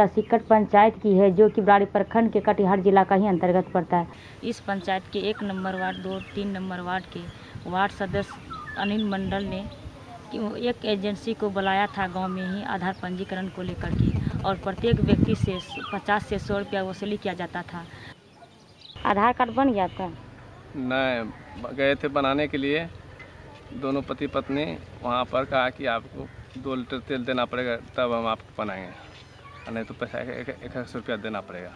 गीता सिक्कट पंचायत की है जो कि बराड़ी प्रखंड के कटिहार जिला का ही अंतर्गत पड़ता है। इस पंचायत के एक नंबर वार्ड दो तीन नंबर वार्ड के वार्ड सदस्य अनिल मंडल ने एक एजेंसी को बुलाया था गाँव में ही आधार पंजीकरण को लेकर के और प्रत्येक व्यक्ति से पचास से सौ रुपया वसूली किया जाता था। आधार कार्ड बन गया आपका? नहीं गए थे बनाने के लिए। दोनों पति पत्नी वहाँ पर कहा कि आपको दो लीटर तेल देना पड़ेगा तब हम आपको बनाएँगे। नहीं तो पैसा एक एक एक सौ रुपया देना पड़ेगा।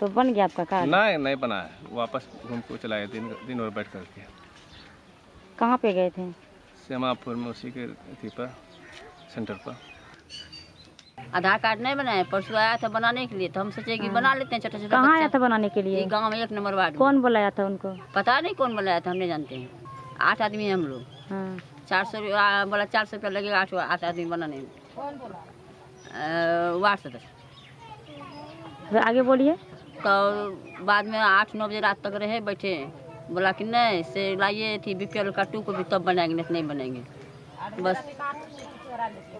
तो बन गया आपका कार्ड नहीं नहीं बना है। वापस घूम को चला गया दिन दिन भर बैठ करके। कहाँ पे गए थे? श्यामापुर में उसी के अथी पर सेंटर पर। आधार कार्ड नहीं बनाए परसों आया था बनाने के लिए तो हम सोचे कि बना लेते हैं छोटा छोटा कहाँ आया था बनाने के लिए? ये गाँव में एक नंबर वार्ड कौन बुलाया था उनको? पता नहीं कौन बनाया था हम नहीं जानते हैं। आठ आदमी हैं हम लोग। हाँ। चार सौ बोला चार सौ रुपया लगेगा आठ आठ आदमी बनाने में। वार्ड सदस्य फिर आगे बोलिए। तो बाद में आठ नौ बजे रात तक रहे बैठे। बोला कि नहीं से लाइए थी बी पी एल का टू को भी तब बनाएँगे नहीं तो नहीं बनेंगे। बस।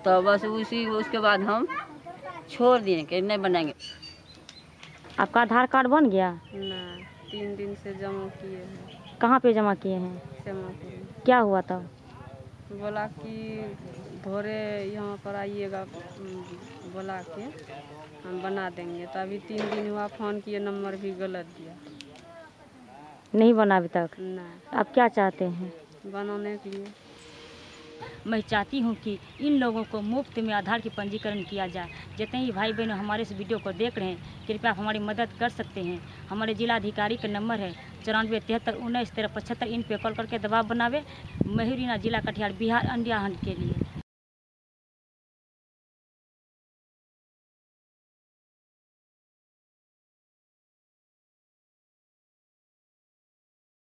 तो बस उसी उसके बाद हम छोड़ दिए कि नहीं बनाएँगे। आपका आधार कार्ड बन गया? ना तीन दिन से जमा किए हैं। कहाँ पे जमा किए हैं? क्या हुआ था बोला कि भोरे यहाँ पर आइएगा बुला के हम बना देंगे। तो अभी तीन दिन हुआ फ़ोन किए नंबर भी गलत दिया। नहीं बना अभी तक? ना। आप क्या चाहते हैं? बनाने के लिए। मैं चाहती हूँ कि इन लोगों को मुफ़्त में आधार की पंजीकरण किया जाए। जितने ही भाई बहन हमारे इस वीडियो को देख रहे हैं कृपया आप हमारी मदद कर सकते हैं। हमारे जिला अधिकारी का नंबर है चौरानवे तिहत्तर उन्नीस तेरह पचहत्तर। इन पे कॉल करके दबाव बनावे। मयूरीना जिला कटिहार बिहार इंडिया हंट के लिए।